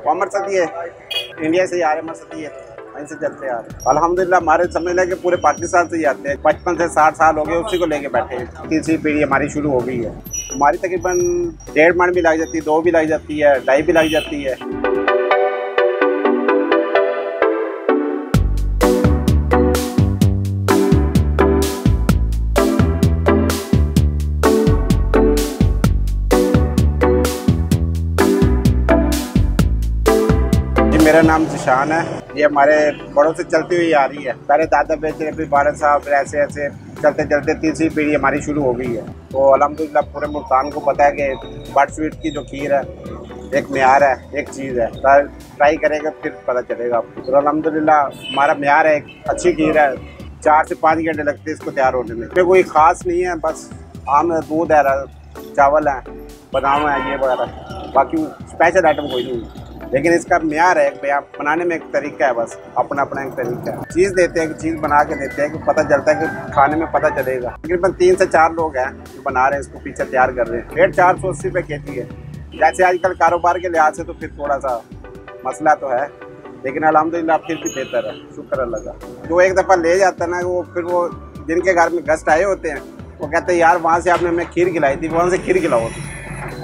अमर सदी है? इंडिया से ही आ रहे अमर है। वहीं से चलते आ रहे अल्हम्दुलिल्लाह, हमारे समझ लगे पूरे पाकिस्तान से ही आते हैं। पचपन से साठ साल हो गए, उसी को लेके बैठे हैं। तीसरी पीढ़ी हमारी शुरू हो गई है। हमारी तकरीबन डेढ़ मन भी लाई जाती है, दो भी लाई जाती है, ढाई भी लाई जाती है। मेरा नाम जिशान है। ये हमारे बड़ों से चलती हुई आ रही है। पहले दादा बेच रहे फिर बारह साहब, फिर ऐसे ऐसे चलते चलते तीसरी पीढ़ी हमारी शुरू हो गई है। तो अलहमदिल्ला पूरे मुल्तान को पता है कि बट स्वीट की जो खीर है, एक म्यार है, एक चीज़ है। ट्राई करेंगे, फिर पता चलेगा आपको। तो अलहमदिल्ला हमारा म्यार है, एक अच्छी खीर है। चार से पाँच घंटे लगते हैं इसको तैयार होने में। इसमें कोई ख़ास नहीं है, बस आम दूध है, चावल है, बादाम है, ये वगैरह। बाकी स्पेशल आइटम कोई नहीं है। लेकिन इसका म्यार है बया बनाने में एक तरीका है बस अपना अपना एक तरीका है। चीज़ देते हैं चीज़ बना के देते हैं कि पता चलता है कि खाने में पता चलेगा। तकरीबन तीन से चार लोग हैं जो बना रहे हैं, इसको पीछे तैयार कर रहे हैं। रेट चार सौ अस्सी रुपये के जी है। जैसे आजकल कारोबार के लिहाज से तो फिर थोड़ा सा मसला तो है, लेकिन अलहमदिल्ला फिर भी बेहतर है। शुक्र अल्लाह का। जो एक दफ़ा ले जाता ना, वो फिर वो जिनके घर में गेस्ट आए होते हैं, वो कहते हैं, यार, वहाँ से आपने हमें खीर खिलाई थी वहाँ से खीर खिलाओ।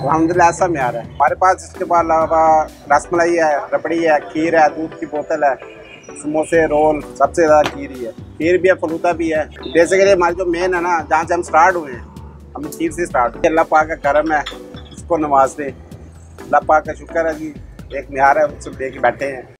अलहमदिल्ला ऐसा म्यार है। हमारे पास इसके अलावा रसमलाई है, रबड़ी है, खीर है, दूध की बोतल है, समोसे, रोल, सबसे ज़्यादा खीर ही है। खीर भी है, फलूदा भी है। बेसिकली हमारे जो मेन है ना, जहाँ से हम स्टार्ट हुए हैं, हम खीर से स्टार्ट हुए अल्लाह पा का करम है उसको नवाज़ दे अल्लाह पा का शुक्र है जी, एक म्यार है उससे लेके बैठे हैं।